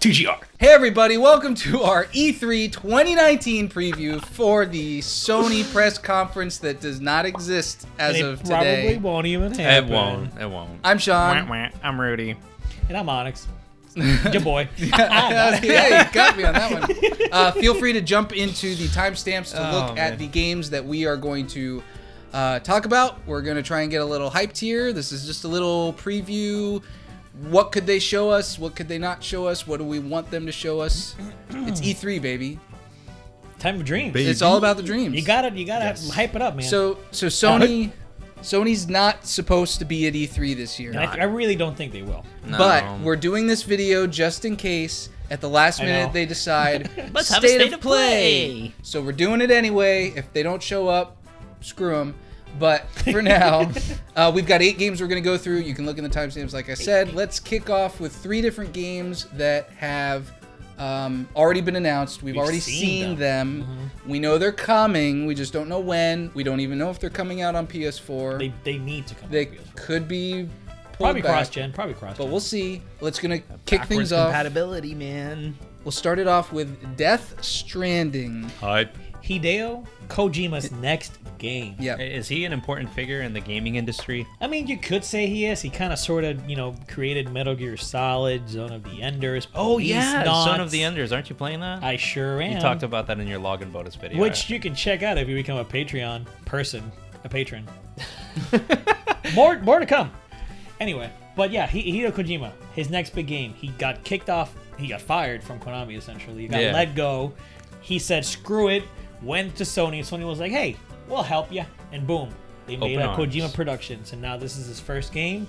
TGR. Hey everybody, welcome to our E E3 2019 preview for the Sony press conference that does not exist as And of it probably won't even happen. It won't. It won't. I'm Sean. wah. I'm Rudy. And I'm Onyx. Your boy. yeah, you got me on that one. Uh, feel free to jump into the timestamps to Oh, look at the games that we are going to uh, talk about. We're going to try and get a little hyped here. This is just a little preview. What could they show us? What could they not show us? What do we want them to show us? It's E3, baby. Time of dreams. Baby. It's all about the dreams. You gotta, you gotta Yes. hype it up, man. So so Sony Sony's not supposed to be at E3 this year. And I, I really don't think they will. No. But we're doing this video just in case at the last minute they decide Let's have a state of play. So we're doing it anyway. If they don't show up, screw them. But for now, uh, we've got eight games we're going to go through. You can look in the timestamps, like I said. Let's kick off with three different games that have um, already been announced. We've, We've already seen seen them. them. We know they're coming. We just don't know when. We don't even know if they're coming out on PS4. They, they need to come. They on PS4. could be probably back, cross gen. Probably cross. -gen. but we'll see. Let's gonna kick Backwards things off. compatibility, man. We'll start it off with Death Stranding. Hype. Hideo Kojima's next game. Yeah, Is he an important figure in the gaming industry? I mean, you could say he is. He kind of, sort of, you know, created Metal Gear Solid, Zone of the Enders. Oh yeah, not- Son of the Enders. Aren't you playing that? I sure am. you talked about that in your login bonus video. which you can check out if you become a Patreon person, a patron. more, more to come. Anyway, but yeah, Hi- Hideo Kojima, his next big game, he got kicked off. He got fired from Konami. Essentially, he got Yeah. let go. He said, "Screw it." Went to Sony. And Sony was like, "Hey, we'll help you," and boom, they made Open a arms. Kojima Productions, and now this is his first game.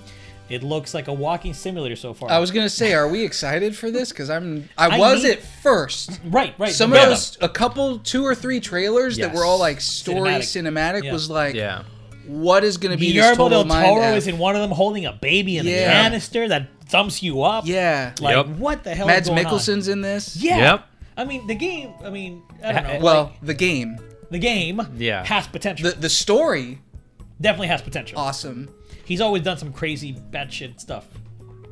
It looks like a walking simulator so far. I was gonna say, are we excited for this? Because I'm, I, I was need- at first. right, right. Some of those, a couple, two or three trailers that Yes. were all like story Cinematic. cinematic, Yeah. was like, yeah. what is gonna be this Guillermo total del mind Toro F? is in one of them holding a baby in a Yeah. canister that thumps you up. Yeah, Like, Yep. what the hell Mads is going Mikkelsen's in this. Yeah. Yep. I mean, the game, I mean, I don't know. Well, like, the game, the game Yeah. has potential. the the story, Definitely has potential. awesome. He's always done some crazy batshit stuff.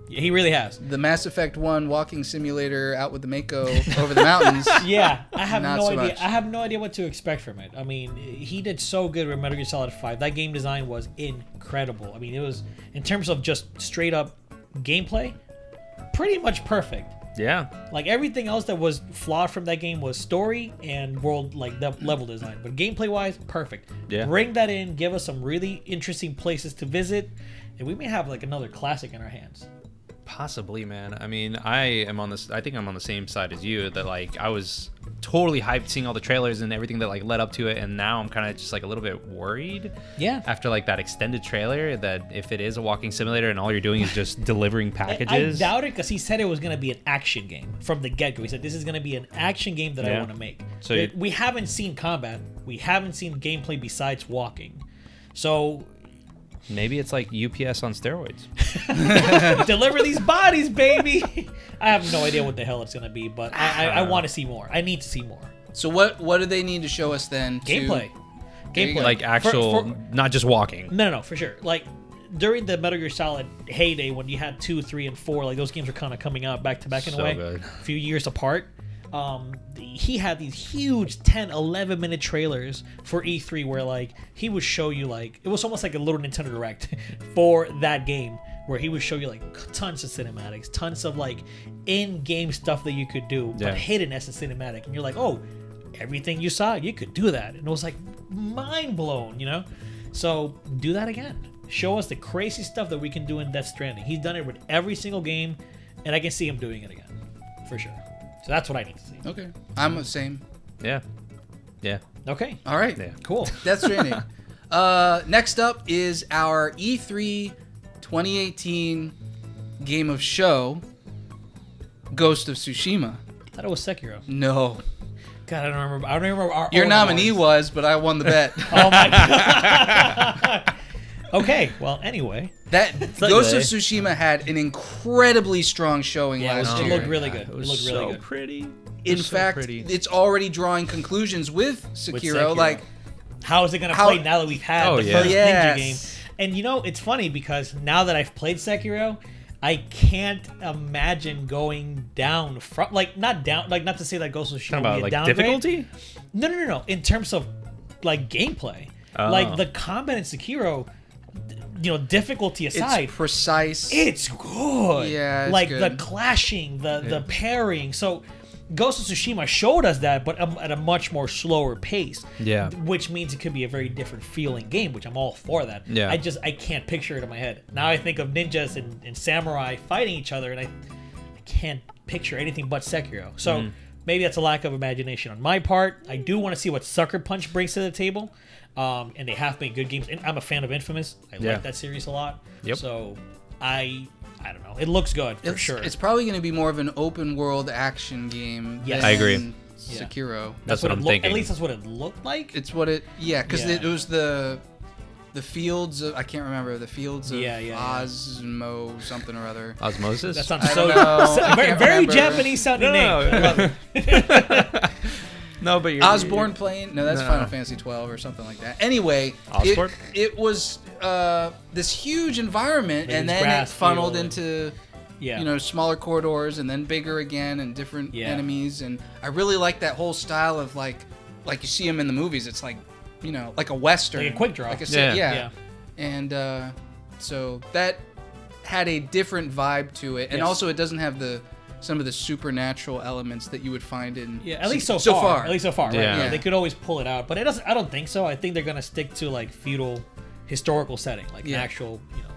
Yeah, he really has. The Mass Effect One walking simulator out with the Mako over the mountains. Yeah, I have Not no so idea. much. I have no idea what to expect from it. I mean, he did so good with Metal Gear Solid 5. That game design was incredible. I mean, it was in terms of just straight up gameplay, pretty much perfect. Yeah. Like everything else that was flawed from that game was story and world like the level design, but gameplay wise, perfect. Yeah. Bring that in, give us some really interesting places to visit, and we may have like another classic in our hands. Possibly, man. I mean, I am on this. I think I'm on the same side as you. That like I was totally hyped seeing all the trailers and everything that like led up to it, and now I'm kind of just like a little bit worried Yeah. after like that extended trailer that if it is a walking simulator and all you're doing is just delivering packages. I doubt it because he said it was going to be an action game from the get go. He said this is going to be an action game that I want to make. So we haven't seen combat. We haven't seen gameplay besides walking. So Maybe it's like UPS on steroids. deliver these bodies, baby. I have no idea what the hell it's going to be, but I, I, I ah. want to see more. I need to see more So what what do they need to show us then? to- gameplay. There you Gameplay, go. Like For- actual, for- not just walking. No, no, no, for sure. Like during the Metal Gear Solid heyday, when you had two, three, and four, like those games were kind of coming out back to back in So a way, good. a few years apart. Um, he had these huge 10, 11 minute trailers for E3 where like he would show you like it was almost like a little Nintendo Direct for that game where he would show you like tons of cinematics, tons of like in-game stuff that you could do, Yeah. but hidden as a cinematic, and you're like, oh, everything you saw, you could do that, and it was like mind blown, you know. So do that again. Show us the crazy stuff that we can do in Death Stranding. He's done it with every single game, and I can see him doing it again, for sure. So that's what I need to see. Okay, I'm the same. Yeah. Yeah. Okay, All right, Yeah. cool. That's Stranding. uh, next up is our E E3 2018 game of show, Ghost of Tsushima. I thought it was Sekiro. No, God, I don't remember. I don't remember. Our your nominee awards. was, but I won the bet. Oh my god. okay. Well, anyway, That like Ghost of Tsushima had an incredibly strong showing yeah, it, was- last it year. looked really good. It It, was looked so really good. pretty. In so fact, pretty. it's already drawing conclusions with Sekiro. With Sekiro. Like, How is it gonna play now that we've had Oh, the yeah. first Yes. Ninja game? And you know, it's funny because now that I've played Sekiro, I can't imagine going down from like not down like not to say that Ghost of Tsushima about be a like downgrade. difficulty. No, no, no, no. In terms of like gameplay, Oh. like the combat in Sekiro, d- you know, difficulty aside, It's precise. it's good. Yeah, it's like good. the clashing, the the parrying. So Ghost of Tsushima showed us that, but um, at a much more slower pace. Yeah. Which means it could be a very different feeling game, which I'm all for that. Yeah. I just I can't picture it in my head. Now I think of ninjas and, and samurai fighting each other, and I I can't picture anything but Sekiro. So Mm-hmm. maybe that's a lack of imagination on my part. I do want to see what Sucker Punch brings to the table. Um, and they have made good games. And I'm a fan of Infamous. I Yeah. like that series a lot. Yep. So I I don't know. It looks good for it's, sure. It's probably going to be more of an open world action game. Yes. than I agree. Yeah. Sekiro. That's what it I'm look- thinking. At least that's what it looked like. It's what it. Yeah, because Yeah. it was the the fields. Of, I can't remember the fields of Yeah, yeah, yeah. Osmo something or other. Osmosis. that sounds I so, don't know. so- I very, can't very remember. Japanese sounding No, name. no. I love it. no, but you're, Osborne playing? No, that's No. Final Fantasy 12 or something like that. Anyway, Osborne? it, it was uh, this huge environment, Maybe and then it funneled field. into Yeah. you know smaller corridors, and then bigger again, and different Yeah. enemies. And I really like that whole style of like like you see them in the movies. It's like you know like a western, Like a quick draw. like a Yeah. yeah. Yeah. And uh, so that had a different vibe to it, and Yes. also it doesn't have the some of the supernatural elements that you would find in Yeah, at least so, so far. far. At least so far, right? Yeah. Yeah. They could always pull it out, but it doesn't. I don't think so. I think they're gonna stick to like feudal, historical setting, like Yeah. actual, you know,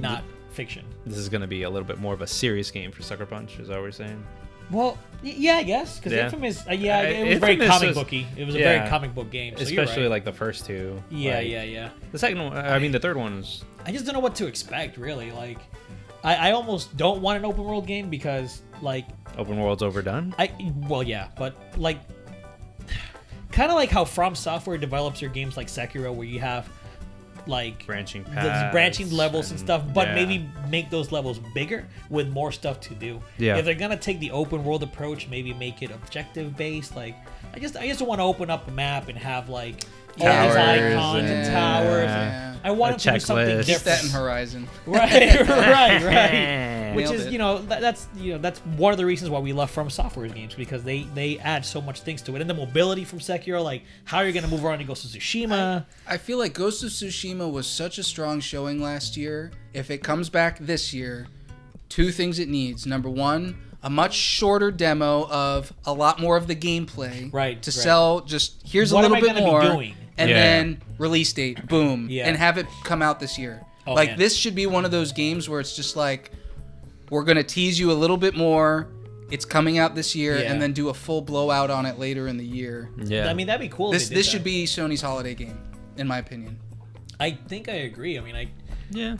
not fiction. This is going to be a little bit more of a serious game for Sucker Punch. Is that what we're saying? Well, yeah, I guess because Yeah. Infamous, uh, yeah, it was very comic was- booky. It was a yeah. very comic book game, so Especially right. like the first two. yeah, Like, yeah, yeah. The second one. I mean, the third one is. I just don't know what to expect, really. Like, I, I almost don't want an open world game because, like, Open world's overdone. I well, yeah, but like, kind of like how From Software develops their games like Sekiro, where you have like Branching paths. branching levels and, and- stuff, but yeah. maybe make those levels bigger with more stuff to do. Yeah. If they're gonna take the open world approach, maybe make it objective based. Like, I just I just want to open up a map and have like all these Towers icons and, and- towers. Yeah. I want to do something checklist. Different. that in Horizon. right, right, right. Which Nailed is, it. you know, that, that's you know that's one of the reasons why we love From Software's games because they they add so much things to it, and the mobility from Sekiro, like how are you're gonna move around and go to Tsushima. I feel like Ghost of Tsushima was such a strong showing last year. If it comes back this year, two things it needs. Number one, a much shorter demo of a lot more of the gameplay. Right, To right. sell just here's What a am little I bit gonna be more. Doing? And Yeah. then release date, boom. Yeah. And have it come out this year. Oh, like man. this should be one of those games where it's just like we're gonna tease you a little bit more. It's coming out this year, Yeah. and then do a full blowout on it later in the year. Yeah. I mean, that'd be cool. if This did this that. should be Sony's holiday game, in my opinion. I think I agree. I mean, I Yeah.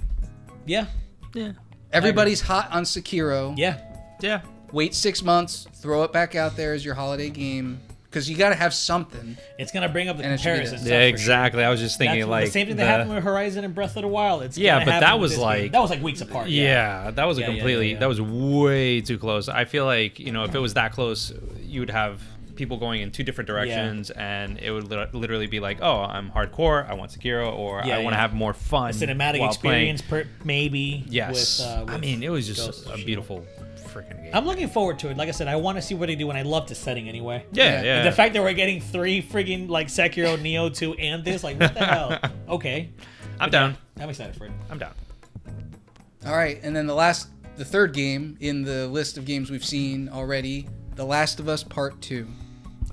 yeah Yeah. Everybody's hot on Sekiro. yeah Yeah. Wait six months, throw it back out there as your holiday game, because you got to have something. it's gonna bring up the And it comparisons. Yeah. that's for sure. Exactly. I was just thinking That's like the same thing the- that happened with Horizon and Breath of the Wild. It's Yeah, but that was this game. like- that was like weeks apart. Yeah, Yeah, that was a Yeah, yeah, completely yeah, yeah. that was way too close. I feel like you know if it was that close, you would have people going in two different directions, and it would lit- literally be like, oh, I'm hardcore, I want Sekiro, or Yeah, I want to yeah. have more fun, cinematic experience, per, maybe. Yes, With, uh, I mean it was just Ghost a beautiful freaking game. I'm looking forward to it. Like I said, I want to see what they do, and I love the setting anyway. yeah, yeah. The fact that we're getting three freaking like Sekiro, Nioh 2, and this, like, what the hell? Okay. I'm down. I'm excited for it. I'm down. All right, and then the last, the third game in the list of games we've seen already, The Last of Us Part Two.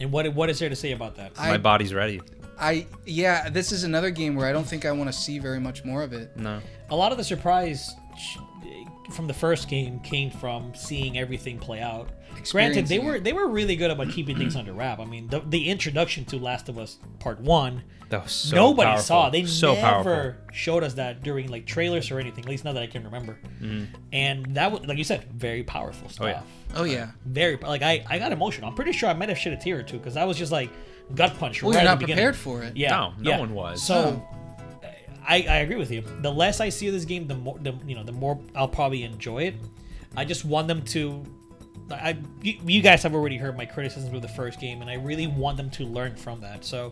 And what what is there to say about that? I- My body's ready. I yeah, this is another game where I don't think I want to see very much more of it. No. A lot of the surprise sh- from the first game came from seeing everything play out. Granted, they were they were really good about keeping things under wrap. I mean, the, the introduction to Last of Us Part One, That was so nobody powerful. saw. They so never powerful. showed us that during like trailers or anything. At least not that I can remember. Mm-hmm. And that was, like you said, very powerful stuff. Oh, yeah. Oh yeah. very like I, I got emotional. I'm pretty sure I might have shed a tear or two because I was just like gut punch. Well, right you're at not the beginning. prepared for it. Yeah, No, no yeah. one was. So I, I agree with you. The less I see of this game, the more the you know the more I'll probably enjoy it. I just want them to. I you, you guys have already heard my criticisms of the first game, and I really want them to learn from that. So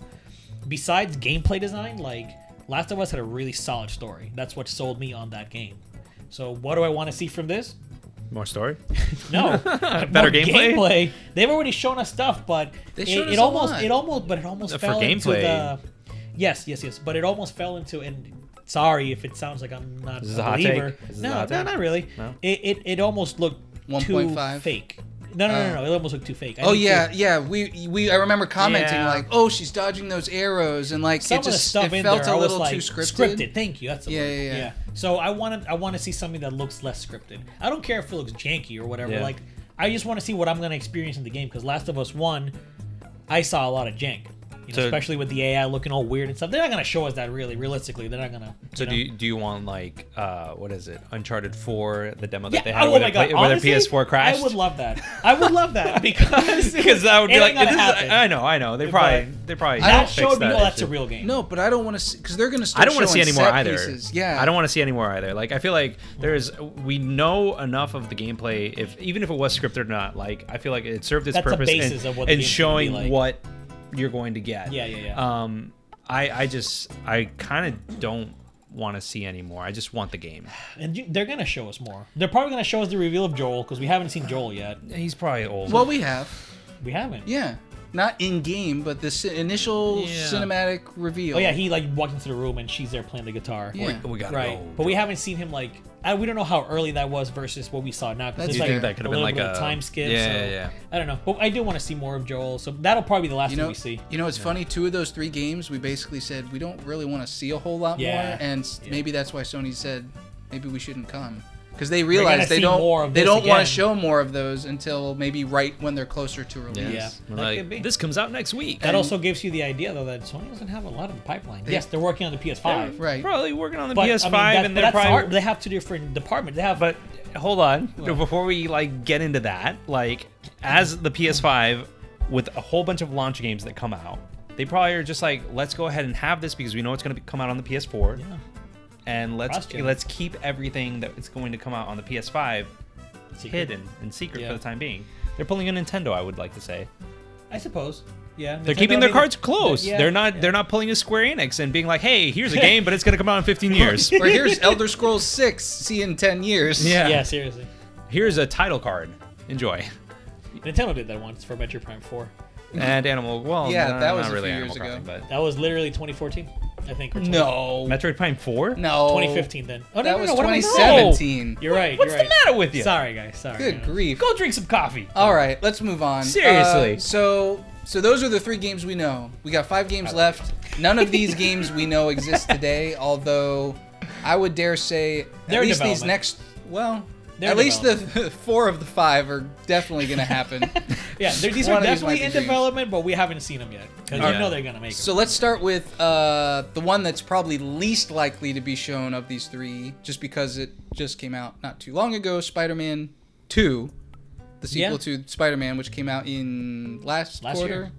besides gameplay design, like Last of Us had a really solid story. That's what sold me on that game. So what do I want to see from this? More story. No, Better More gameplay? gameplay. They've already shown us stuff, but They it, it almost, lot. it almost, but it almost Uh, for fell into gameplay. the. Yes, yes, yes, but it almost fell into and. Sorry if it sounds like I'm not Is this a a hot believer. take? Is a No, hot no, take? not really. No? It, it it almost looked too 1.5? fake. No, no, Oh. no, no, oh. It almost looked too fake. I Oh need to- yeah, yeah. We we I remember commenting Yeah. like, oh, she's dodging those arrows, and like some it of the just stuff it felt there, a I little like, too scripted. Thank you. That's the Yeah, word. yeah, yeah. So I want to I want to see something that looks less scripted. I don't care if it looks janky or whatever. Yeah. Like I just want to see what I'm gonna experience in the game because Last of Us One, I saw a lot of jank. You know, So- especially with the AI looking all weird and stuff. They're not gonna show us that really. Realistically, they're not gonna. So know? do you, do you want like uh what is it Uncharted 4 the demo that Yeah, they had oh where, my the, god! play- Honestly, their PS4 crashed? I would love that. I would love that because because that would be it like gonna this is- happen. I know I know they probably they probably that fixed showed me, that oh, that's a real game. No, but I don't want to see because they're gonna start. I don't want to see showing any more set either. Pieces. Yeah, I don't want to see any more either. Like I feel like there's we know enough of the gameplay. If even if it was scripted or not, like I feel like it served its That's purpose basis in, of what the in game's gonna be showing like. what you're going to get. Yeah, yeah, yeah. Um, I I just I kind of don't want to see anymore. I just want the game. And you, they're gonna show us more. They're probably gonna show us the reveal of Joel because we haven't seen Joel yet. He's probably old. Well, we have. We haven't. Yeah, not in game, but the ci- initial Yeah. cinematic reveal. Oh yeah, he like walked into the room and she's there playing the guitar. Yeah. we got Right, but we haven't seen him like. I, we don't know how early that was versus what we saw now. Because it's Do you like think that could a have been little like bit of a time skip. Yeah, so yeah, yeah. I don't know, but I do want to see more of Joel. So that'll probably be the last You thing know, we see. you know, it's funny. Two of those three games, we basically said we don't really want to see a whole lot Yeah. more, and Yeah. maybe that's why Sony said maybe we shouldn't come because they realize they don't more they don't want to show more of those until maybe right when they're closer to release. Yes. Yeah, like. This comes out next week. That and- also gives you the idea though that Sony doesn't have a lot of the pipeline. They- yes, they're working on the PS5. Right. Probably working on the But, PS5, that- and they're probably. hard. They have two different departments. They have, But hold on, What? before we like get into that, like as the PS5 with a whole bunch of launch games that come out, they probably are just like, let's go ahead and have this because we know it's going to come out on the PS4, yeah, and let's Cross-gen. let's keep everything that is going to come out on the PS5 secret. hidden and secret Yeah. for the time being. They're pulling a Nintendo, I would like to say. I suppose. Yeah, They're Nintendo, keeping I their mean, cards close. yeah, they're not. yeah. They're not pulling a Square Enix and being like, "Hey, here's a game, but it's going to come out in 15 years." Or here's Elder Scrolls Six. See in ten years. Yeah. Yeah, seriously. Here's a title card. Enjoy. Nintendo did that once for Metroid Prime 4. And Animal. Well, Yeah, no, that was not a really few Animal years ago. Crossing, but That was literally 2014, I think. Or 20, No. Metroid Prime 4? No. 2015 then. Oh, no, That no, was no, what am I- 2017. You're right. What's you're the right. matter with you? Sorry, guys. Sorry. Good guys. grief. Go drink some coffee. All right, let's move on. Seriously. Uh, so, so those are the three games we know. We got five games left. None of these games we know exist today. Although, I would dare say They're at least these next. Well, They're at least the four of the five are definitely going to happen. Yeah, these are of these definitely in dreams. development, but we haven't seen them yet because Yeah. you know they're gonna make them. so let's start with uh, the one that's probably least likely to be shown of these three, just because it just came out not too long ago. Spider-Man Two, the sequel Yeah. to Spider-Man, which came out in last, Last quarter, year.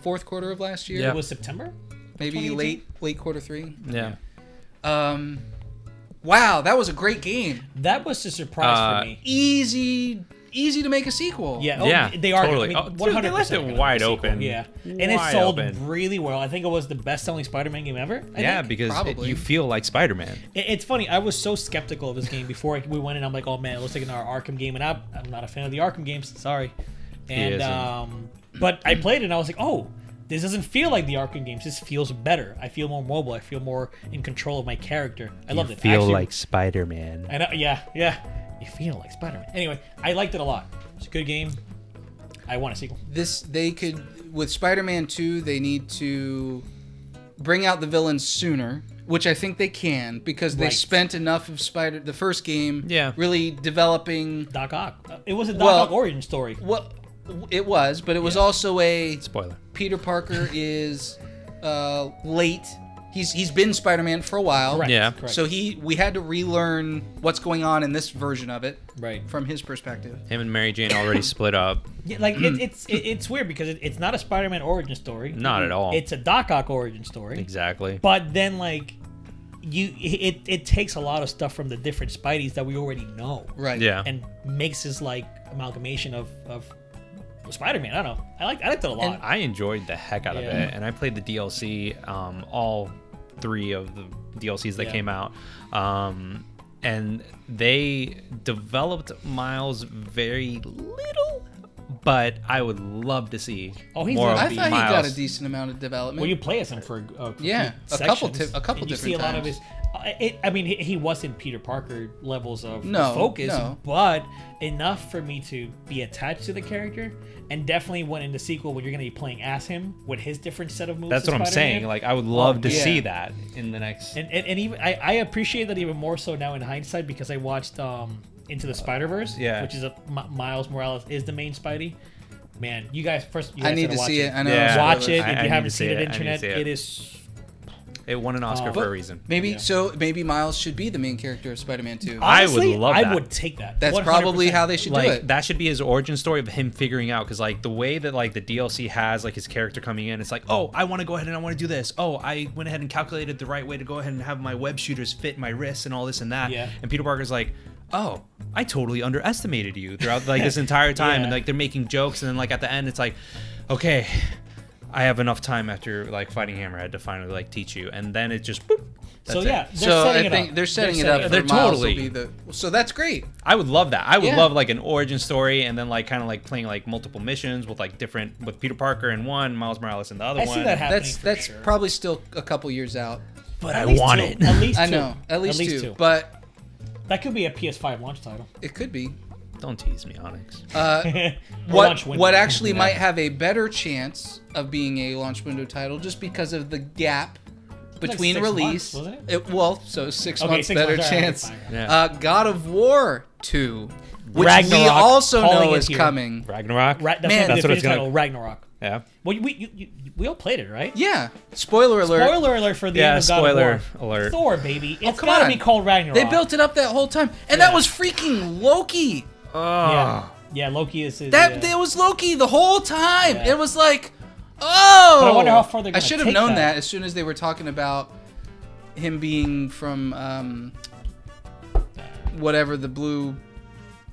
fourth quarter of last year. Yeah. it was September. maybe late late quarter three. Yeah. Um, wow, that was a great game. That was a surprise Uh, for me. Easy, easy to make a sequel. Yeah, oh, Yeah, they are. totally. I Oh, mean, dude, they left it gonna make a wide open. Yeah, and it sold open. really well. I think it was the best-selling Spider-Man game ever. I yeah, think. because it- you feel like Spider-Man. It- It's funny. I was so skeptical of this game before we went in. I'm like, oh man, it looks like another Arkham game, and I'm, I'm not a fan of the Arkham games. Sorry. And isn't. um, but I played it, and I was like, oh, this doesn't feel like the Arkham games. This feels better. I feel more mobile. I feel more in control of my character. I loved it. I actually- like Spider-Man. I know. Yeah, yeah. You feel like Spider-Man. Anyway, I liked it a lot. It's a good game. I want a sequel. This they could with Spider-Man 2, they need to bring out the villains sooner, which I think they can because they Right. spent enough of Spider the first game Yeah. really developing Doc Ock. Uh, It was a Doc Well- Ock origin story. what it was, but it was Yeah. also a Spoiler. Peter Parker is uh, late. He's he's been Spider-Man for a while. Correct. Yeah. Correct. So he we had to relearn what's going on in this version of it right. from his perspective. Him and Mary Jane already split up. Yeah, like it, it's it, it's weird because it, it's not a Spider-Man origin story. Not at all. It's a Doc Ock origin story. exactly. But then like you it it takes a lot of stuff from the different Spideys that we already know. Right. Yeah. And makes this like amalgamation of of Spider-Man. I don't know. I like I liked it a lot. I enjoyed the heck out of Yeah. it, and I played the DLC, um, all three of the DLCs that Yeah. came out. Um, and they developed Miles very little, but I would love to see Oh, he's more of I the thought he Miles. got a decent amount of development. Well, you play as him for uh, Yeah, complete a couple sections, ti- a couple and you see a different lot of times. his. Uh, It, I mean, he, he wasn't Peter Parker levels of No, focus, no. but enough for me to be attached to the character, and definitely when in the sequel when you're going to be playing as him with his different set of moves. That's to what I'm saying. Like I would love to yeah. see that in the next. and, and, and even I, I appreciate that even more so now in hindsight because I watched um Into the Spider Verse, yeah. which is a M- Miles Morales is the main Spidey. Man, you guys first. You I guys need gotta watch see it. I know. Yeah. Watch spoilers. it I- I if you to haven't seen it. it. I need to Internet, see it. it is. It won an Oscar Uh, for a reason. Maybe Yeah. so. Maybe Miles should be the main character of Spider-Man 2. I would Honestly, love I that. would take that. That's probably 100%. how they should like do it. that should be his origin story of him figuring out because like the way that like the DLC has like his character coming in, it's like oh I want to go ahead and I want to do this. Oh I went ahead and calculated the right way to go ahead and have my web shooters fit my wrists and all this and that. Yeah. And Peter Parker's like. Oh, I totally underestimated you throughout like this entire time, and Yeah. like they're making jokes, and then like at the end, it's like, okay, I have enough time after like fighting Hammerhead to finally like teach you, and then it just. Boop, that's So yeah, they're so setting I it think up. they're setting it up. For They're Miles totally- will be the. So that's great. I would love that. I would Yeah. love like an origin story and then like kind of like playing like multiple missions with like different with Peter Parker in one, Miles Morales in the other I one. see that happening. That's for that's sure. probably still a couple years out. But At I want two. it. At least two. I know. At least, two. two. But that could be a PS5 launch title. it could be. Don't tease me, Onyx. Uh, what what actually might have a better chance of being a launch window title just because of the gap between six release. months, wasn't it? well, so six Okay, months six better months, all right, chance. fine. Yeah. Uh, God of War two, which we also know is here. coming. Ragnarok. Ra- that's Man, that's the what it's definitive gonna- title. Ragnarok. Yeah. Well, we, you, you, we all played it, right? Yeah. Spoiler alert. Spoiler alert for the Yeah, end of God spoiler of War. alert. Thor, baby. It's Oh, come gotta on. be called Ragnarok. They built it up that whole time, and Yeah. that was freaking Loki. Yeah, yeah. Loki is his, That yeah. that was Loki the whole time. Yeah. It was like, oh. But I wonder how far they're I gonna should have known that. that. as soon as they were talking about him being from um, whatever the blue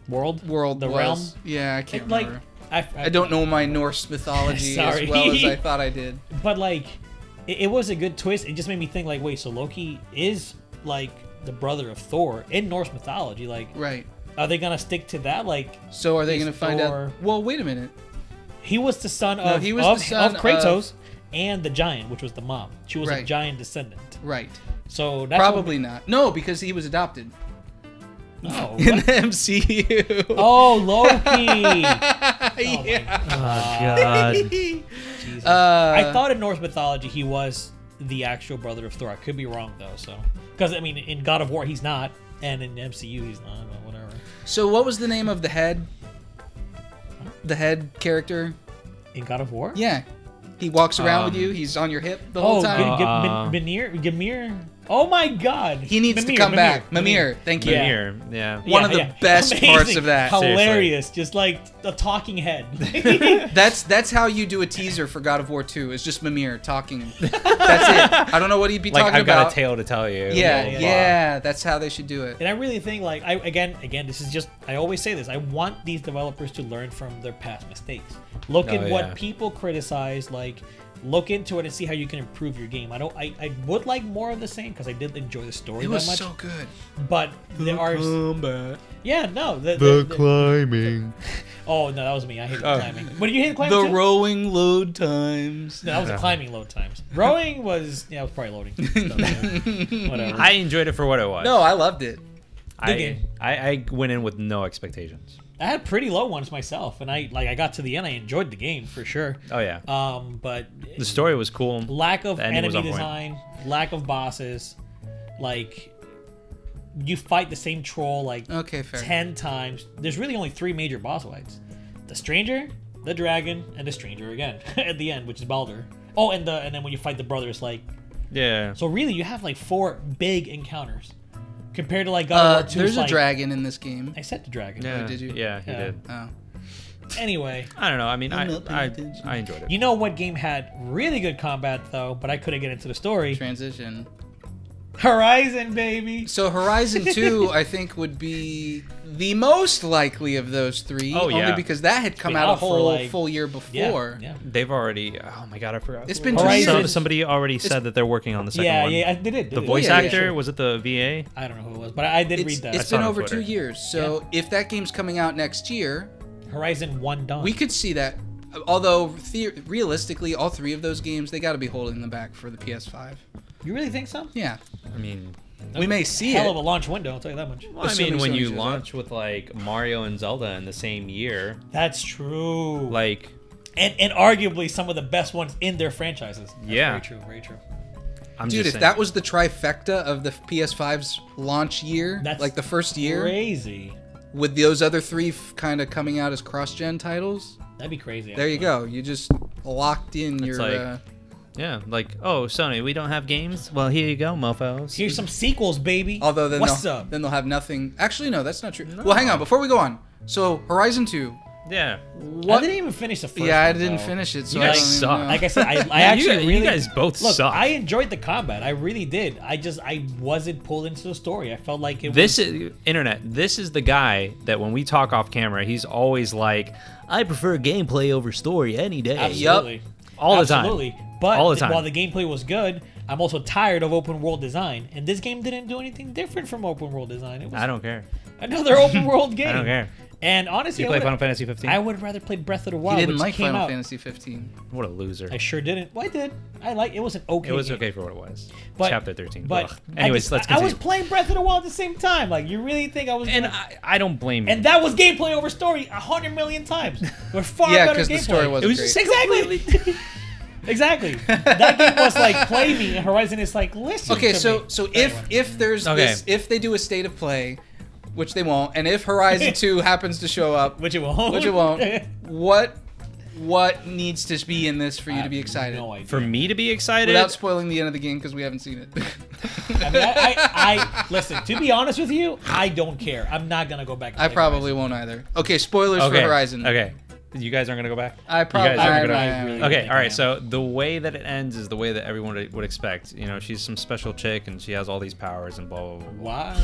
world. world The was. realm? Yeah, I can't It, like. I, I, I don't know my Norse mythology as well as I thought I did. But like, it, it was a good twist. It just made me think like, wait, so Loki is like the brother of Thor in Norse mythology. Like, Right. Are they gonna stick to that? Like, So are they going to find Thor- out? Well, wait a minute. he was the son of he was of, the son of Kratos of- and the giant, which was the mom. She was a giant descendant. Right. So that's Probably not. No, because he was adopted What, no. in the MCU. oh, Loki. yeah. oh God. Jesus. Uh, I thought in Norse mythology he was the actual brother of Thor. I could be wrong though. So, because I mean, in God of War he's not, and in MCU he's not. But whatever. So what was the name of the head? The head character? In God of War. Yeah. He walks around with Um, you. He's on your hip the whole Oh, time. G- G- Uh, Min- Minir, Gamir. Oh my God. he needs to come Mimir, back. Mimir, thank you. Yeah. Mimir, yeah. One of the best parts of that. Hilarious, just like a talking head. That's that's how you do a teaser for God of War 2. It's just Mimir talking. That's it. I don't know what he'd be Like talking I've got a tale to tell you. yeah, Yeah, yeah, yeah. that's how they should do it. And I really think like I again again this is just I always say this I want these developers to learn from their past mistakes. Look Oh, at what people criticize like look into it and see how you can improve your game. I don't I, I would like more of the same because I did enjoy the story It that was much. so good. but there are yeah no the, The the- climbing. oh no that was me I hate Oh. Uh, climbing. But did you hate climbing? The too? rowing load times. No, that was the climbing load times. Rowing was yeah, it was probably loading. Stuff, yeah. Whatever. I enjoyed it for what it was. No, I loved it. I, game. I, I went in with no expectations. I had pretty low ones myself, and I like I got to the end. I enjoyed the game for sure. Oh yeah, Um, but the story was cool. lack of The ending was enemy on point. design, lack of bosses, like you fight the same troll like Okay, fair. ten times. There's really only three major boss fights: the stranger, the dragon, and the stranger again at the end, which is Baldur. Oh, and the and then when you fight the brothers, like Yeah. so really you have like four big encounters compared to like God of Uh, War 2. there's a like, dragon in this game. I said the dragon. yeah. did you? Yeah, he Yeah. did. Oh. Anyway, I don't know. I mean, I, I'm not paying I, attention. I enjoyed it. you know what game had really good combat though, but I couldn't get into the story. Transition. Horizon, baby. So Horizon 2, I think, would be the most likely of those three. Oh, Only because that had come been out a out for, whole like- full year before. yeah. They've already. Oh my god, I forgot. It's been two was. Horizon- years. somebody already said that they're working on the second Yeah, one. yeah, yeah, I did it. The it. voice Yeah, yeah, actor sure. was it the VA? I don't know who it was, but I did It's, read that. It's been over Twitter. two years. So if that game's coming out next year, Horizon One done. we could see that. Although the- realistically, all three of those games they got to be holding them back for the PS5. You really think so? Yeah, I mean, we may see Hell it. of a launch window. I'll tell you that much. well, I Assuming mean, when Sony you shows up. launch with like Mario and Zelda in the same year, That's true. like and and arguably some of the best ones in their franchises. That's Yeah. very true. Very true. I'm Dude, just if saying, that was the trifecta of the PS5's launch year, That's like the first year, Crazy. With those other three f- kind of coming out as cross-gen titles, That'd be crazy. there you actually. go. You just locked in your. like- uh, yeah, like oh Sony, we don't have games. Well, here you go, mofo's. Here's some sequels, baby. although then what's they'll, up? then they'll have nothing. Actually, no, that's not true. Well, hang on. Before we go on, so Horizon Two. Yeah, What? I didn't even finish the first. yeah, I one, didn't so- finish it. So You I guys don't even suck. know. Like I said, I, I you actually guys- you really guys both look. suck. I enjoyed the combat. I really did. I just I wasn't pulled into the story. I felt like it this was, is internet. This is the guy that when we talk off camera, he's always like, I prefer gameplay over story any day. absolutely All the time. absolutely. But All the time. while the gameplay was good, I'm also tired of open world design, and this game didn't do anything different from open world design. It was I don't care. another open world game. I don't care. And honestly, You I play would've- Final Fantasy 15? I would have rather played Breath of the he Wild, didn't which like came Final out. Fantasy 15. What a loser. I sure didn't. Well, I did. I like it. was an okay. It was game. okay for what it was. But- Chapter 13. But Ugh. I anyways, just- let's I, I was playing Breath of the Wild at the same time. Like, you really think I was? and doing- I, I don't blame you. and that was gameplay over story a hundred million times. We're far Yeah, better 'cause the story wasn't It was great. just exactly. exactly. That game was like play me, and Horizon is like listen. Okay, to so me. so if anyway. if there's Okay. this if they do a state of play, which they won't, and if Horizon 2 happens to show up, which it won't, which it won't, what what needs to be in this for you to be excited? No idea. for me to be excited, Without spoiling the end of the game because we haven't seen it. I mean, I, I, I listen. To be honest with you, I don't care. I'm not gonna go back. and I play probably won't either. Okay, spoilers okay. for Horizon. Okay. You guys aren't going to go back? I probably You guys aren't I- gonna- I- I really- Okay, all right. So the way that it ends is the way that everyone would- would expect. You know, she's some special chick and she has all these powers and blah blah blah. blah.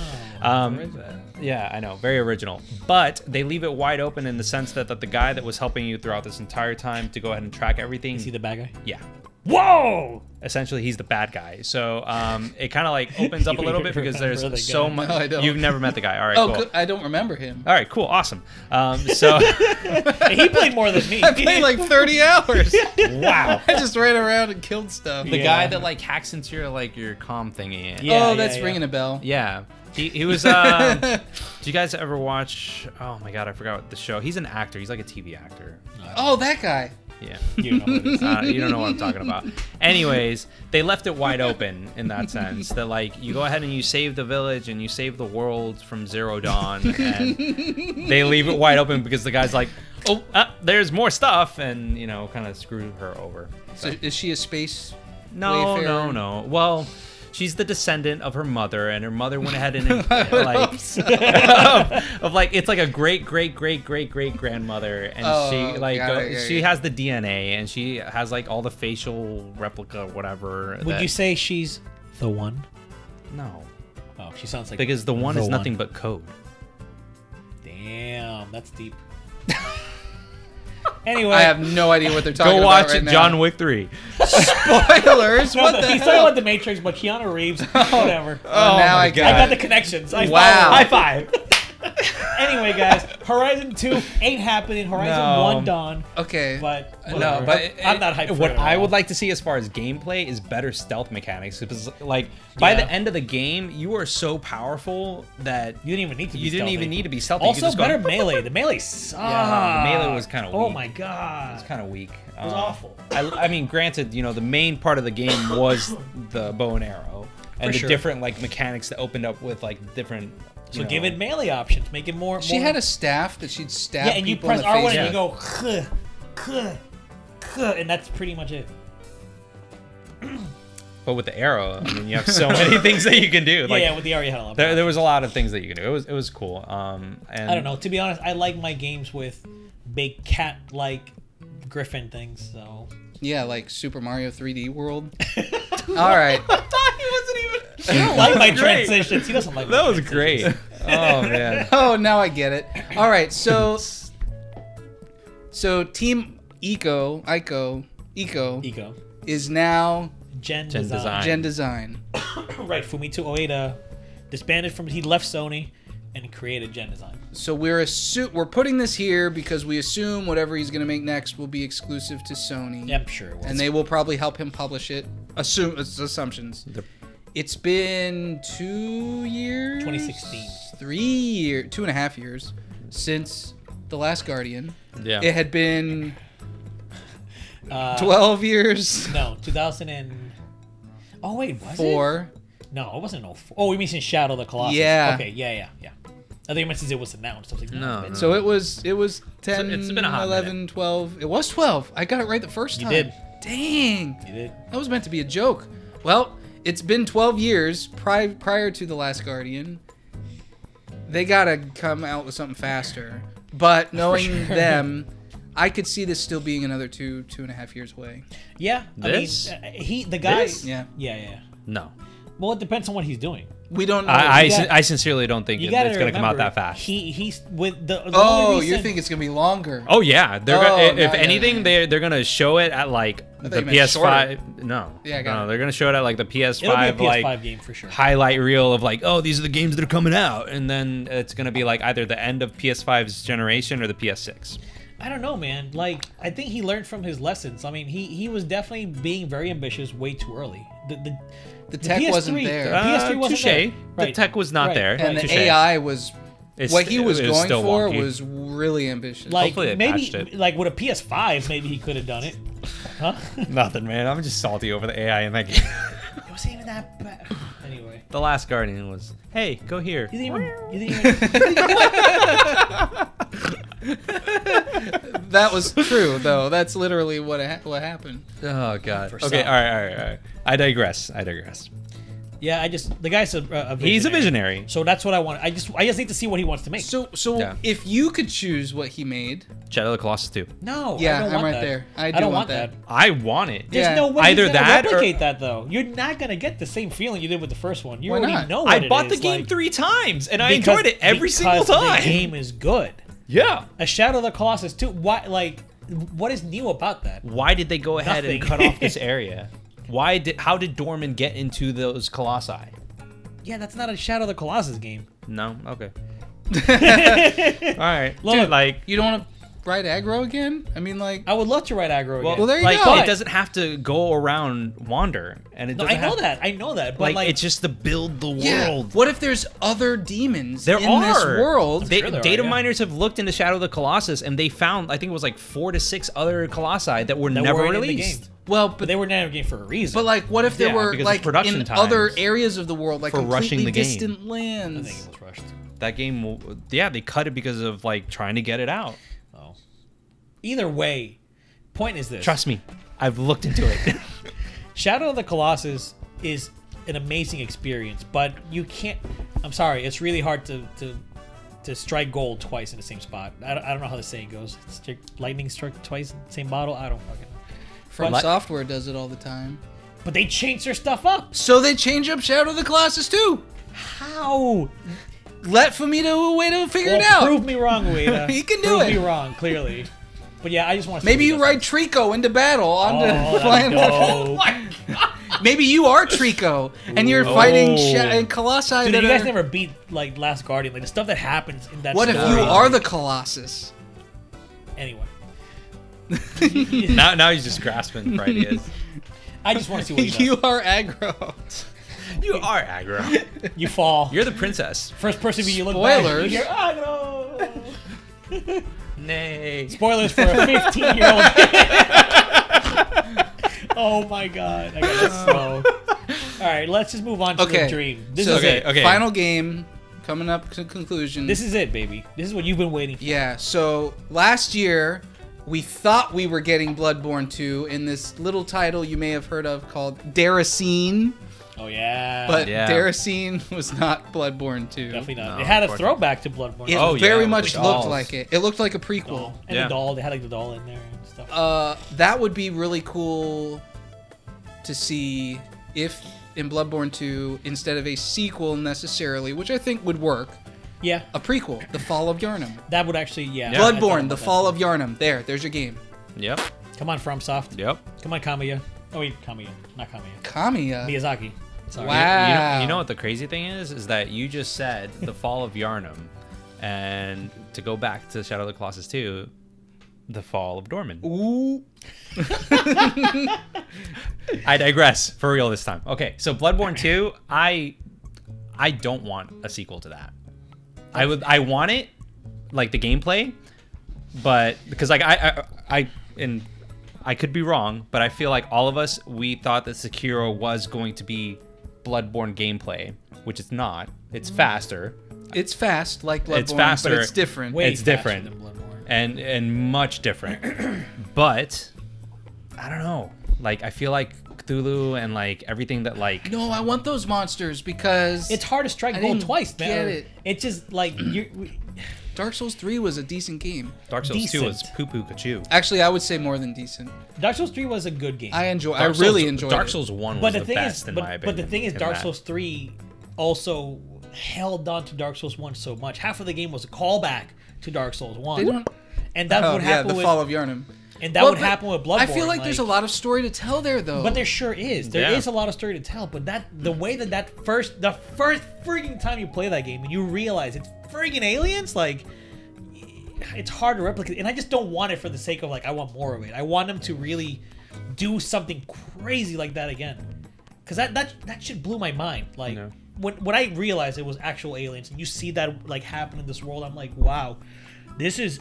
Wow. Um, yeah, I know, very original. But they leave it wide open in the sense that, that the guy that was helping you throughout this entire time to go ahead and track everything. Is he the bad guy? yeah, Whoa! essentially he's the bad guy. So um, it kind of like opens up a little bit because remember the there's so much. No, I don't. You've never met the guy. All right, Oh, cool. good. I don't remember him. All right, cool, awesome. Um, so he played more than me. I played like 30 hours. wow. I just ran around and killed stuff. The Yeah. guy that like hacks into your like your comm thingy. Yeah, oh, that's yeah. ringing a bell. Yeah. He, he was. Um, do you guys ever watch? Oh my god, I forgot what the show. He's an actor. He's like a TV actor. Oh, that guy. Yeah. You know what it is. Uh, you don't know what I'm talking about. Anyways, they left it wide open in that sense that like you go ahead and you save the village and you save the world from Zero Dawn, and they leave it wide open because the guy's like, oh, ah, there's more stuff, and you know, kind of screw her over. So is she a space? No, Wayfarer? no, no. Well, she's the descendant of her mother, and her mother went ahead and uh, like so. of, of, like it's like a great great great great great grandmother, and Oh, she like got go, it, uh, she it. has the DNA, and she has like all the facial replica whatever. Would that- you say she's the one? no? Oh, she sounds like Because the one The is one. nothing but code. Damn, that's deep. anyway, I have no idea what they're talking about. Go about watch right it, now. John Wick three. Spoilers. No, what no, the he's hell? talking about the Matrix, but Keanu Reeves, oh, whatever. Oh, now oh my I God. get I got the connections. I Wow. High five. Anyway, guys, Horizon 2 ain't happening. Horizon No. 1 done. Okay. But No, whatever. but I'm not hyped for What it at I all. would like to see as far as gameplay is better stealth mechanics. Because like by Yeah. the end of the game, you are so powerful that You didn't even need to. Be you didn't stealthy. even need to be stealthy. you could Also, just go- better melee. The melee sucked. Yeah, the melee was kinda Oh weak. my god. It's kind of weak. It was um, awful. I, I mean, granted, you know, the main part of the game was the bow and arrow and For the sure. different like mechanics that opened up with like different. You So know- give it melee options. Make it more. she more- had a staff that she'd stab Yeah, and you press in R1 face and you go. "Huh, huh, huh," And that's pretty much it. But with the arrow, I mean, you have so many things that you can do. Like, yeah, yeah, with the area had a lot. there, there was a lot of things that you can do. It was it was cool. Um, and I don't know. To be honest, I like my games with big cat-like griffin things. So Yeah, like Super Mario 3D World. All right. he wasn't even. He don't like my great. transitions. He doesn't like my That was great. Oh man. Oh, now I get it. All right, so so Team Eco, Ico, Eco Ego. is now Gen, Gen design. Design. Gen Design. Right, Fumito Ueda disbanded from he left Sony and create a Gen Design. So we're assu- we're putting this here because we assume whatever he's going to make next will be exclusive to Sony. Yeah, I'm sure it was. And they will probably help him publish it. Assume it's assumptions. The- It's been two years, 2016. three years, two and a half years since the Last Guardian. Yeah. It had been uh, twelve years. No, 2000 and. Oh wait, was it? Four. No, it wasn't 04. Oh, we mean since Shadow of the Colossus. Yeah. Okay, yeah, yeah, yeah. I think it meant since it was announced. I was like, no, No, no. So it was it was 10, it's been a hot 11, 12. It was 12. I got it right the first You time. did. Dang. You did. That was meant to be a joke. Well, it's been 12 years pri- prior to The Last Guardian. They gotta come out with something faster. But knowing sure. them, I could see this still being another two, two and a half years away. Yeah, This? I mean, uh, he the guy. This? Yeah. yeah, yeah. No. Well, it depends on what he's doing. We don't know. I I, you sin- got- I sincerely don't think You it- got it's gonna come out that fast. He he's with the. the oh, only you reason- think it's gonna be longer? Oh yeah, they're Oh, gonna, if, now I if get anything, it. they're they're gonna show it at like thought the you meant PS5. No, Yeah, I got no, it. they're gonna show it at like the PS5, It'll be a PS5 like game for sure. highlight reel of like, oh, these are the games that are coming out, and then it's gonna be like either the end of PS5's generation or the PS6. I don't know, man. Like, I think he learned from his lessons. I mean, he he was definitely being very ambitious way too early. The the, The tech wasn't there. The PS3 Uh, wasn't touche. there. The tech was not Right. there. and the Touche. AI was It's- what he was it going for wonky. was really ambitious. Like Hopefully they maybe patched it. like with a PS5, maybe he could have done it. Huh? nothing, man. I'm just salty over the AI in that game. it wasn't even that bad. Anyway, the last Guardian was, hey, go here. you didn't even. You didn't even that was true, though. That's literally what ha- what happened. Oh god. Okay, all right, all right, all right. I digress. I digress. yeah, I just the guy's a, a visionary. He's a visionary. So that's what I want. I just I just need to see what he wants to make. So, so Yeah. if you could choose what he made, Shadow of the Colossus 2. no, Yeah, I don't I'm want right that. there. I do don't want want that. that. I want it. There's Yeah. no way Either he's gonna that or- replicate that though. You're not gonna get the same feeling you did with the first one. You Why already not? know what I it bought the is, game like, three times and I because- enjoyed it every single because time. The game is good. Yeah. A Shadow of the Colossus too. Why? Like, what is new about that? Why did they go ahead and Nothing. cut off this area? Why did how did Dormin get into those colossi? Yeah, that's not a Shadow of the Colossus game. No? Okay. All right. Look, Dude, like you don't want to ride Agro again. I mean, like, I would love to write Agro again. Well, there you like go. it doesn't have to go around wander and it No, I know have- that. I know that. But Like, like, it's just to build the world. yeah. world. What if there's other demons There in are this world? They, sure there are, data yeah. miners have looked into Shadow of the Colossus and they found I think it was like four to six other colossi that were that never weren't in the released. Well, But but they were not in the game for a reason. but like, what if there Yeah, were like production in other areas of the world, like For completely rushing the game. distant I think it was rushed. That game, yeah, they cut it because of like trying to get it out. Oh. Either way, point is this: Trust me, I've looked into it. Shadow of the Colossus is an amazing experience, but you can't. I'm sorry, it's really hard to to to strike gold twice in the same spot. I don't, I don't know how the saying goes. Strike, lightning struck twice in the same bottle. I don't fucking. From But- Software does it all the time. But they change their stuff up. So they change up Shadow of the Colossus too. How? Let Fumito to figure Well, it out. Prove me wrong, Ueda. He can do prove it. me wrong, clearly. But yeah, I just want to. Maybe you ride Trico into battle on Oh, the flying be weapon. dope. Maybe you are Trico and you're oh. fighting Sha- and Colossi Dude, you guys are- never beat like Last Guardian, like the stuff that happens in that. What if you story. are the Colossus? Anyway, now, now he's just grasping for ideas. I just want to see what he does. you you, are Agro. You are Agro. You fall. You're the princess. First person you look back, Spoilers. you hear, "Ah, no." Nay. Spoilers for a 15 year old. oh my god. I got this slow. All right, let's just move on to Okay. the dream. This so, is okay, it. okay. Final game coming up to conclusion. This is it, baby. This is what you've been waiting for. Yeah, so last year we thought we were getting Bloodborne 2 in this little title you may have heard of called Déraciné, Oh yeah. but Yeah. Déraciné was not Bloodborne 2. definitely not. No, it had a throwback to Bloodborne. It Oh, yeah, It very with much looked like it. It looked like a prequel. doll. And Yeah. the doll. They had like the doll in there and stuff. Uh, that would be really cool to see if in Bloodborne 2 instead of a sequel necessarily, which I think would work. Yeah, A prequel, The Fall of Yharnam. that would actually yeah. Yeah. Bloodborne, The. Fall of Yharnam. There, there's your game. Yep. Come on, FromSoft. Yep. Come on, Kamiya. Oh wait, Kamiya, not Kamiya. Kamiya. Miyazaki. Sorry. Wow. You know, you know what the crazy thing is? Is that you just said the fall of Yharnam, and to go back to Shadow of the Colossus 2, the fall of Dormin. Ooh. I digress for real this time. Okay, so Bloodborne 2, I I don't want a sequel to that. I would I want it like the gameplay, but because like I I, I and I could be wrong, but I feel like all of us we thought that Sekiro was going to be Bloodborne gameplay, which it's not. It's mm. faster It's fast, like Bloodborne, It's faster. but it's different. Way it's faster different. than Bloodborne. and and much different. but I don't know. Like I feel like Cthulhu and like everything that like No, I want those monsters because It's hard to strike I gold twice, man. get Or- it. It's just like you. Dark Souls 3 was a decent game. Dark Souls 2 was decent. poo poo kachoo. Actually, I would say more than decent. Dark Souls Three was a good game. I enjoy. Dark I really Souls, enjoyed Dark. Souls 1 was but the, the, thing best is, in but, my but the thing is, in Dark that. Souls Three also held on to Dark Souls One so much. Half of the game was a callback to Dark Souls One, They don't- and that Oh, would yeah, happen the with, fall of Yharnam. And that Well, would happen with Bloodborne. I feel like, there's a lot of story to tell there, though. But there sure is. There is Yeah. a lot of story to tell. But that the way that that first the first freaking time you play that game and you realize it's freaking aliens, like it's hard to replicate. And I just don't want it for the sake of like I want more of it. I want them to really do something crazy like that again. Cause that that that shit blew my mind. Like No. when when I realized it was actual aliens and you see that like happen in this world, I'm like, wow, this is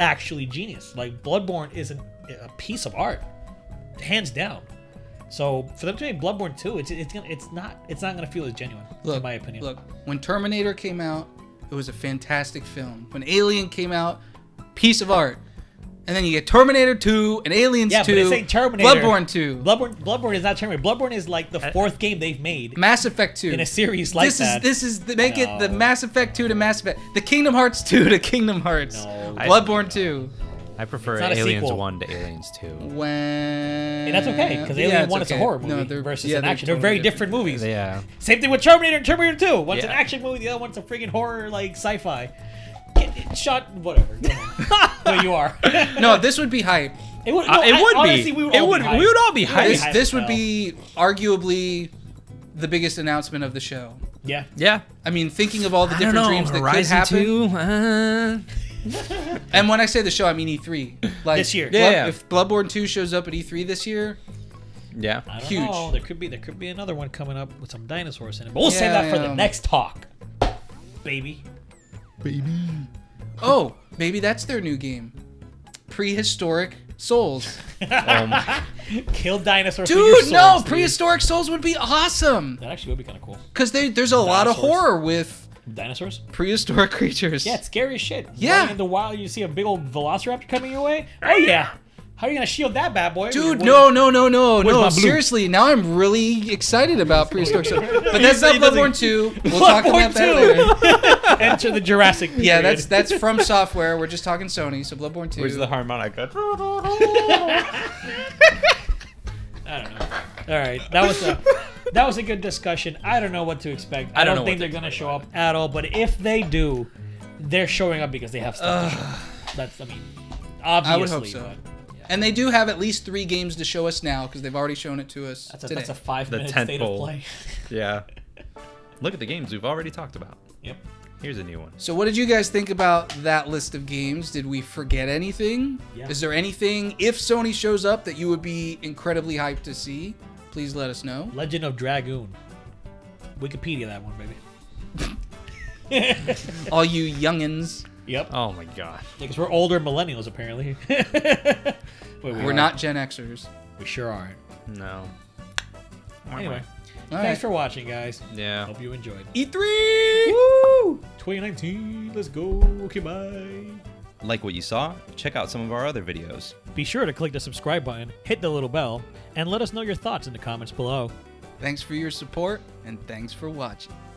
actually genius. Like Bloodborne is an, a piece of art, hands down. So for them to make Bloodborne 2, it's it's gonna it's not it's not gonna feel as genuine, look, in my opinion. Look, when Terminator came out, it was a fantastic film. When Alien came out, piece of art. And then you get Terminator 2 and Aliens yeah, 2, but it's ain't Terminator. Bloodborne 2, Bloodborne Bloodborne is not Terminator. Bloodborne is like the uh, fourth game they've made Mass Effect 2. in a series like this that. is this is the, make it the Mass Effect 2 to Mass Effect, the Kingdom Hearts 2 to Kingdom Hearts, No. Bloodborne 2. I prefer It's not a Aliens sequel. 1 to Aliens 2. When and that's okay because Yeah, Alien it's One is a horror movie No, they're- versus yeah, an they're action. They're very different, movies. Yeah. Same thing with Terminator and Terminator 2. One's an action movie, the other one's a freaking horror like sci-fi. Get, it shot whatever. Go on. You are. No, this would be hype. it would. Uh, no, it I- would honestly, be. We would, it all would. be hyped. We would all be We hyped. This, this would be arguably the biggest announcement of the show. Yeah. Yeah. I mean, thinking of all the different know. dreams that could happen. 2. Uh, And when I say the show, I mean E3. Like This year. Blood- Yeah. If Bloodborne 2 shows up at E3 this year, yeah. I don't Huge. know. There could be there could be another one coming up with some dinosaurs in it. But we'll save Yeah, that for the next talk. Baby. Oh, maybe that's their new game. Prehistoric Souls. Oh. Kill dinosaurs. with your Dude, no, swords, dude. Prehistoric Souls would be awesome. That actually would be kind of cool. Because there's a lot of horror with Dinosaurs? prehistoric creatures. Yeah, it's scary as shit. Yeah. Running in the wild, you see a big old velociraptor coming your way. Oh yeah. How are you gonna shield that bad boy? Dude, no, no, no, no, no. Seriously, now I'm really excited about prehistoric Souls. But that's not Bloodborne 2. We'll talk about that later. Enter the Jurassic. Yeah, that's that's FromSoftware. We're just talking Sony, so Bloodborne 2. Where's the harmonica? I don't know. All right, that was a that was a good discussion. I don't know what to expect. I, I don't don't, know think they're gonna show up at all. But if they do, they're showing up because they have stuff. to show. That's I mean, obviously. I would hope so. but And they do have at least three games to show us now because they've already shown it to us That's a, today. that's a five The minute tent state of pole. play. yeah. Look at the games we've already talked about. Yep. Here's a new one. so, what did you guys think about that list of games? Did we forget anything? Yeah. Is there anything, if Sony shows up, that you would be incredibly hyped to see? Please let us know. Legend of Dragoon. Wikipedia that one, baby. All you youngins, Yep. Oh my god. Because we're older millennials, apparently. Wait, we we're are. not Gen Xers. We sure aren't. No. Anyway, All thanks right. for watching, guys. Yeah. Hope you enjoyed. E3! Woo! 2019. Let's go. Okay, bye. Like what you saw? Check out some of our other videos. Be sure to click the subscribe button, hit the little bell, and let us know your thoughts in the comments below. Thanks for your support, and thanks for watching.